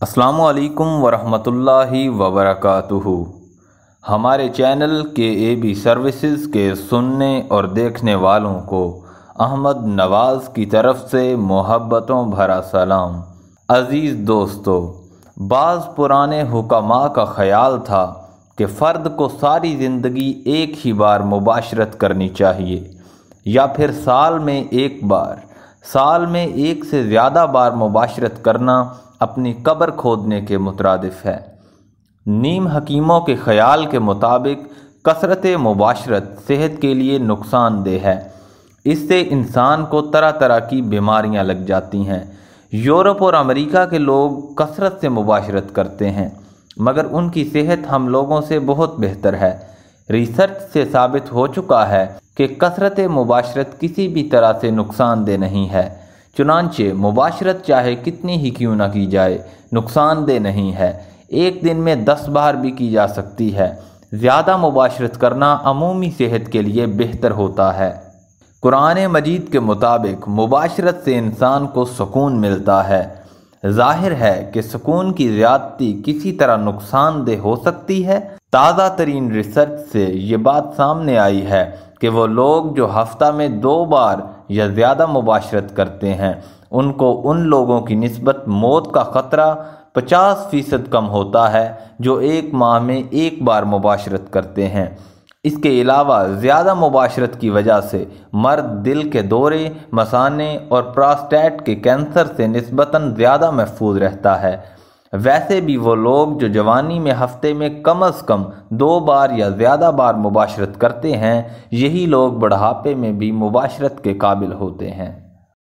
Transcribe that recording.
असलकम वरहमतुल्लाहि वबरकातुहु। हमारे चैनल के ए बी सर्विसेज़ के सुनने और देखने वालों को अहमद नवाज़ की तरफ़ से मोहब्बतों भरा सलाम। अज़ीज़ दोस्तों, बाज़ पुराने हुक्मा का ख़्याल था कि फ़र्द को सारी ज़िंदगी एक ही बार मुबाशरत करनी चाहिए या फिर साल में एक बार। साल में एक से ज़्यादा बार मुबाशरत करना अपनी कब्र खोदने के मुतरदफ़ है। नीम हकीमों के ख़्याल के मुताबिक कसरत मुबाशरत सेहत के लिए नुकसानदेह है। इससे इंसान को तरह तरह की बीमारियाँ लग जाती हैं। यूरोप और अमेरिका के लोग कसरत से मुबाशरत करते हैं, मगर उनकी सेहत हम लोगों से बहुत बेहतर है। रिसर्च से साबित हो चुका है कि कसरत मुबाशरत किसी भी तरह से नुकसानदेह नहीं है। चुनानचे मुबाशरत चाहे कितनी ही क्यों ना की जाए, नुकसानदेह नहीं है। एक दिन में दस बार भी की जा सकती है। ज़्यादा मुबाशरत करना अमूमी सेहत के लिए बेहतर होता है। कुरान मजीद के मुताबिक मुबाशरत से इंसान को सुकून मिलता है। ज़ाहिर है कि सुकून की ज़्यादती किसी तरह नुकसानदेह हो सकती है। ताज़ा तरीन रिसर्च से ये बात सामने आई है कि वो लोग जो हफ़्ता में दो बार या ज़्यादा मुबाशरत करते हैं, उनको उन लोगों की नस्बत मौत का ख़तरा पचास फ़ीसद कम होता है जो एक माह में एक बार मुबाशरत करते हैं। इसके अलावा ज़्यादा मुबाशरत की वजह से मर्द दिल के दौरे, मसाने और प्रास्टेट के कैंसर से नस्बता ज़्यादा महफूज रहता है। वैसे भी वो लोग जो जवानी में हफ़्ते में कम अज़ कम दो बार या ज़्यादा बार मुबाशरत करते हैं, यही लोग बढ़ापे में भी मुबाशरत के काबिल होते हैं।